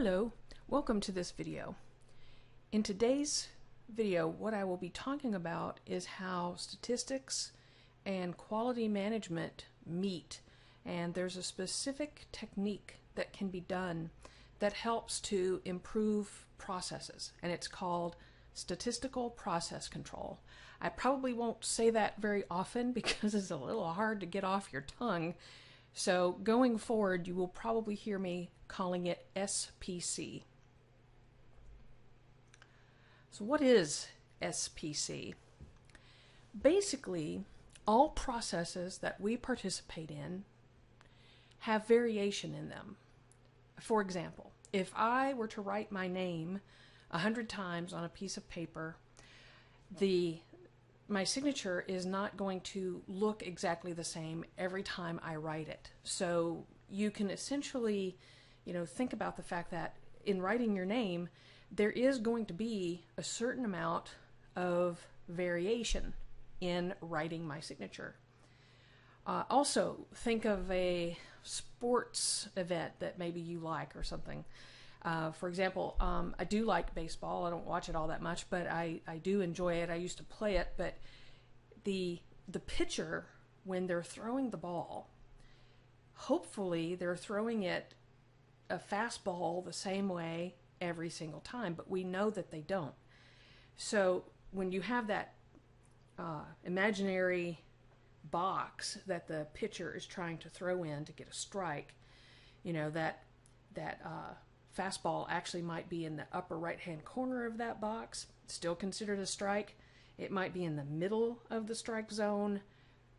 Hello, welcome to this video. In today's video, what I will be talking about is how statistics and quality management meet. And there's a specific technique that can be done that helps to improve processes, and it's called statistical process control. I probably won't say that very often because it's a little hard to get off your tongue. So going forward, you will probably hear me calling it SPC. So, what is SPC? Basically, all processes that we participate in have variation in them. For example, if I were to write my name a hundred times on a piece of paper, the my signature is not going to look exactly the same every time I write it. So you can essentially, you know, think about the fact that in writing your name, there is going to be a certain amount of variation in writing my signature. Uh, also, think of a sports event that maybe you like or something. Uh, for example, um, I do like baseball. I don't watch it all that much, but I, I do enjoy it. I used to play it, but the the pitcher when they're throwing the ball, hopefully they're throwing it a fastball the same way every single time, but we know that they don't. So when you have that uh, imaginary box that the pitcher is trying to throw in to get a strike, you know that that uh, fastball actually might be in the upper right hand corner of that box, still considered a strike. It might be in the middle of the strike zone,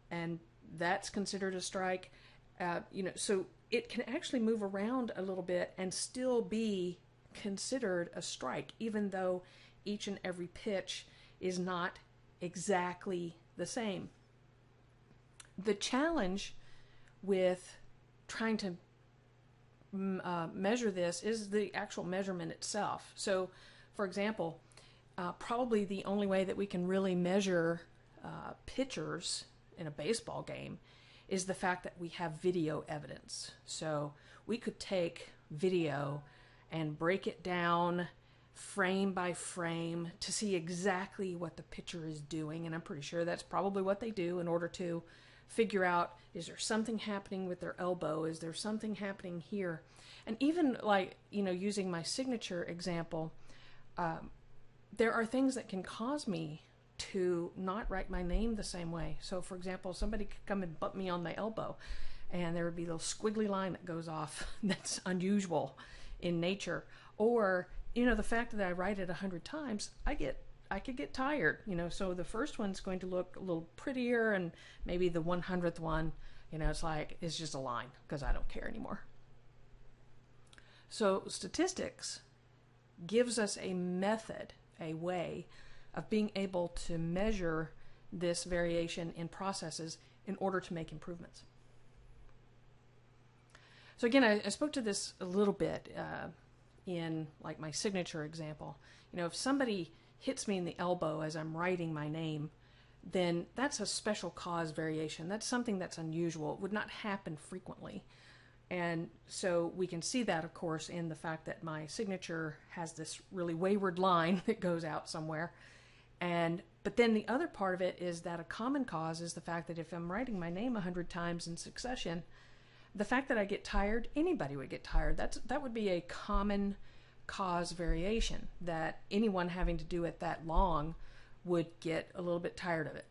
and that's considered a strike. Uh, you know, so it can actually move around a little bit and still be considered a strike, even though each and every pitch is not exactly the same. The challenge with trying to uh, measure this is the actual measurement itself. So, for example, uh, probably the only way that we can really measure uh, pitchers in a baseball game is the fact that we have video evidence. So, we could take video and break it down frame by frame to see exactly what the pitcher is doing. And I'm pretty sure that's probably what they do in order to figure out is there something happening with their elbow? Is there something happening here? And even like, you know, using my signature example, um, there are things that can cause me to not write my name the same way. So, for example, somebody could come and bump me on my elbow, and there would be a little squiggly line that goes off that's unusual in nature. Or, you know, the fact that I write it a hundred times, I get I could get tired, you know. So the first one's going to look a little prettier, and maybe the 100th one, you know, it's like it's just a line because I don't care anymore. So statistics gives us a method, a way of being able to measure this variation in processes in order to make improvements. So again, I, I spoke to this a little bit uh, in like my signature example. You know, if somebody hits me in the elbow as I'm writing my name, then that's a special cause variation. That's something that's unusual. It would not happen frequently. And so we can see that, of course, in the fact that my signature has this really wayward line that goes out somewhere. And but then the other part of it is that a common cause is the fact that if I'm writing my name a hundred times in succession, the fact that I get tired, anybody would get tired. That's that would be a common cause variation that anyone having to do it that long would get a little bit tired of it.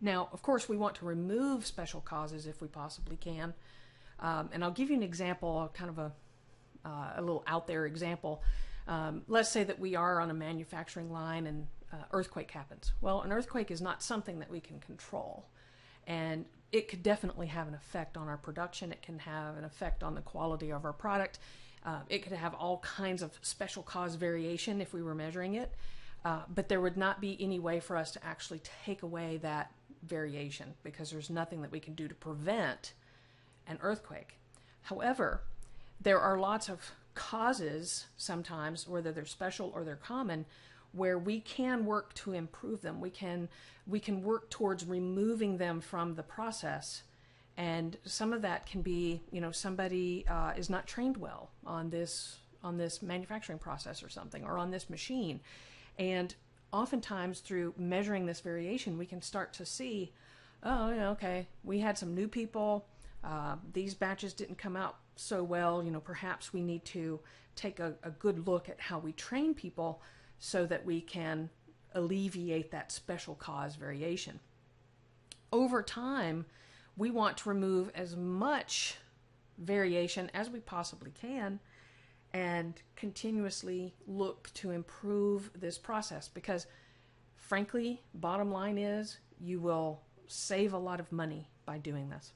Now, of course, we want to remove special causes if we possibly can. Um, and I'll give you an example, kind of a, uh, a little out there example. Um, let's say that we are on a manufacturing line and uh, earthquake happens. Well, an earthquake is not something that we can control. And it could definitely have an effect on our production. It can have an effect on the quality of our product. Uh, it could have all kinds of special cause variation if we were measuring it, uh, but there would not be any way for us to actually take away that variation because there's nothing that we can do to prevent an earthquake. However, there are lots of causes sometimes, whether they're special or they're common, where we can work to improve them. We can we can work towards removing them from the process and some of that can be you know somebody uh, is not trained well on this on this manufacturing process or something or on this machine. And oftentimes through measuring this variation we can start to see oh okay we had some new people uh, these batches didn't come out so well you know perhaps we need to take a, a good look at how we train people so that we can alleviate that special cause variation. Over time we want to remove as much variation as we possibly can and continuously look to improve this process because frankly bottom line is you will save a lot of money by doing this.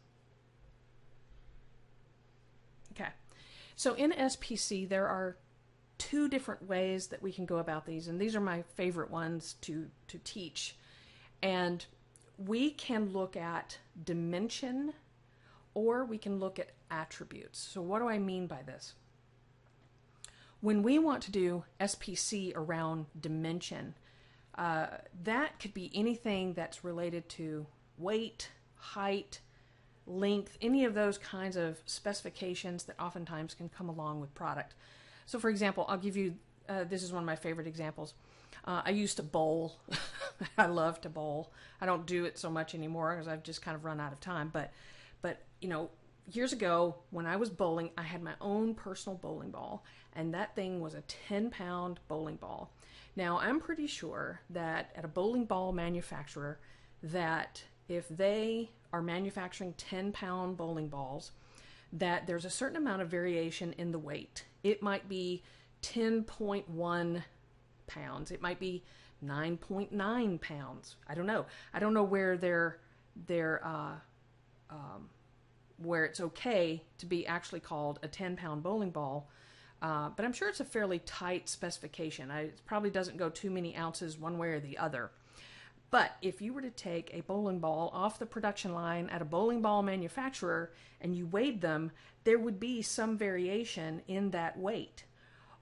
Okay. So in spc there are two different ways that we can go about these and these are my favorite ones to to teach. And we can look at dimension or we can look at attributes. So, what do I mean by this? When we want to do SPC around dimension, uh, that could be anything that's related to weight, height, length, any of those kinds of specifications that oftentimes can come along with product. So, for example, I'll give you uh, this is one of my favorite examples. Uh, I used to bowl. I love to bowl. I don't do it so much anymore because I've just kind of run out of time. But, but you know, years ago when I was bowling, I had my own personal bowling ball, and that thing was a 10 pound bowling ball. Now, I'm pretty sure that at a bowling ball manufacturer, that if they are manufacturing 10 pound bowling balls, that there's a certain amount of variation in the weight. It might be 10.1 pounds. It might be 9.9 pounds. I don't know. I don't know where they're they're uh, um, where it's okay to be actually called a 10 pound bowling ball. Uh, but I'm sure it's a fairly tight specification. I, it probably doesn't go too many ounces one way or the other. But if you were to take a bowling ball off the production line at a bowling ball manufacturer and you weighed them, there would be some variation in that weight.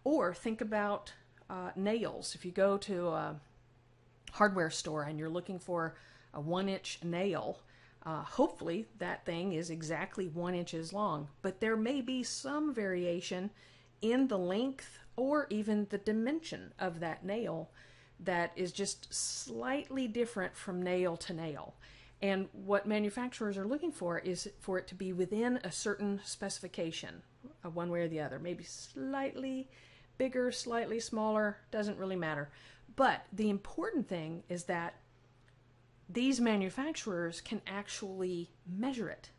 Or think about uh, nails. If you go to a hardware store and you're looking for a one inch nail, uh, hopefully that thing is exactly one inches long. But there may be some variation in the length or even the dimension of that nail that is just slightly different from nail to nail. And what manufacturers are looking for is for it to be within a certain specification, uh, one way or the other, maybe slightly bigger, slightly smaller, doesn't really matter. But the important thing is that these manufacturers can actually measure it.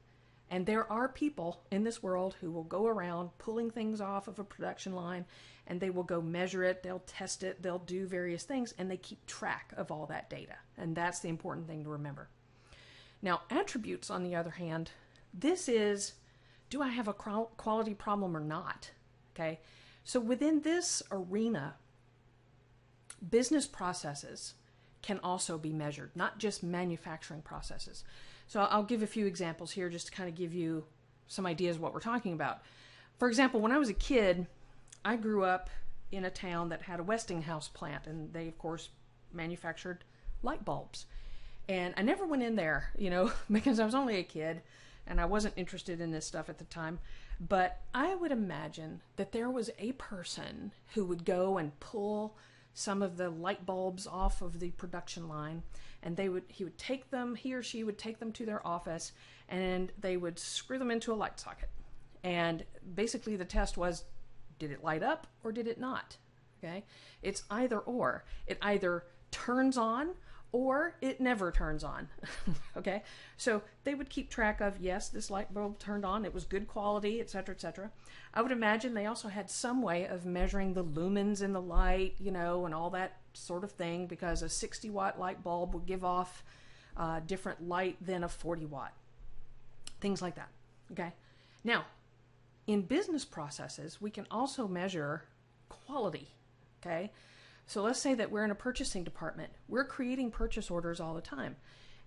And there are people in this world who will go around pulling things off of a production line and they will go measure it, they'll test it, they'll do various things, and they keep track of all that data. And that's the important thing to remember. Now, attributes, on the other hand, this is do I have a quality problem or not? Okay. So within this arena, business processes can also be measured, not just manufacturing processes. So I'll give a few examples here just to kind of give you some ideas what we're talking about. For example, when I was a kid, I grew up in a town that had a Westinghouse plant, and they, of course, manufactured light bulbs. And I never went in there, you know, because I was only a kid and I wasn't interested in this stuff at the time. But I would imagine that there was a person who would go and pull some of the light bulbs off of the production line and they would he would take them he or she would take them to their office and they would screw them into a light socket. And basically the test was did it light up or did it not? Okay? It's either or. It either turns on or it never turns on. okay? So they would keep track of yes, this light bulb turned on, it was good quality, etc., etc. I would imagine they also had some way of measuring the lumens in the light, you know, and all that sort of thing because a 60 watt light bulb would give off uh, different light than a 40 watt. Things like that. Okay? Now, in business processes, we can also measure quality. Okay? So let's say that we're in a purchasing department. We're creating purchase orders all the time.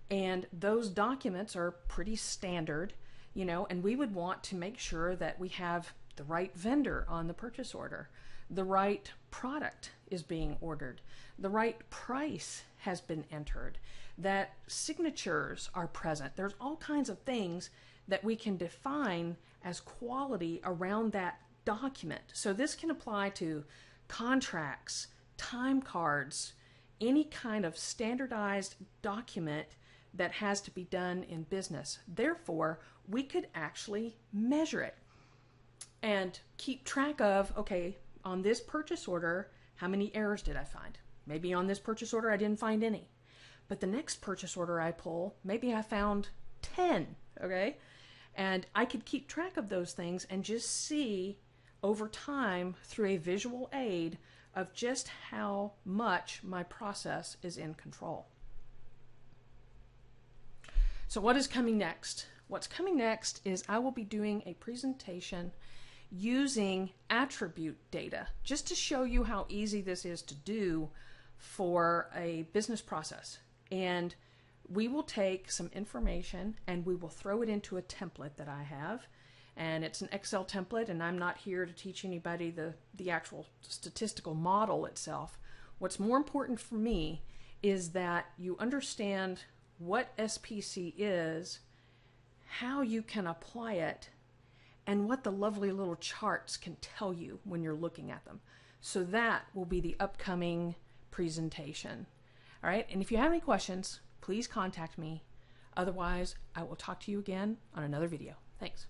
And those documents are pretty standard, you know, and we would want to make sure that we have the right vendor on the purchase order, the right product is being ordered, the right price has been entered, that signatures are present. There's all kinds of things that we can define as quality around that document. So this can apply to contracts, time cards, any kind of standardized document that has to be done in business. Therefore, we could actually measure it and keep track of okay, on this purchase order, how many errors did I find? Maybe on this purchase order, I didn't find any. But the next purchase order I pull, maybe I found 10, okay? And I could keep track of those things and just see over time through a visual aid of just how much my process is in control. So, what is coming next? What's coming next is I will be doing a presentation using attribute data just to show you how easy this is to do for a business process. And we will take some information and we will throw it into a template that I have. And it's an Excel template, and I'm not here to teach anybody the, the actual statistical model itself. What's more important for me is that you understand what SPC is, how you can apply it, and what the lovely little charts can tell you when you're looking at them. So that will be the upcoming presentation. All right, and if you have any questions, please contact me. Otherwise, I will talk to you again on another video. Thanks.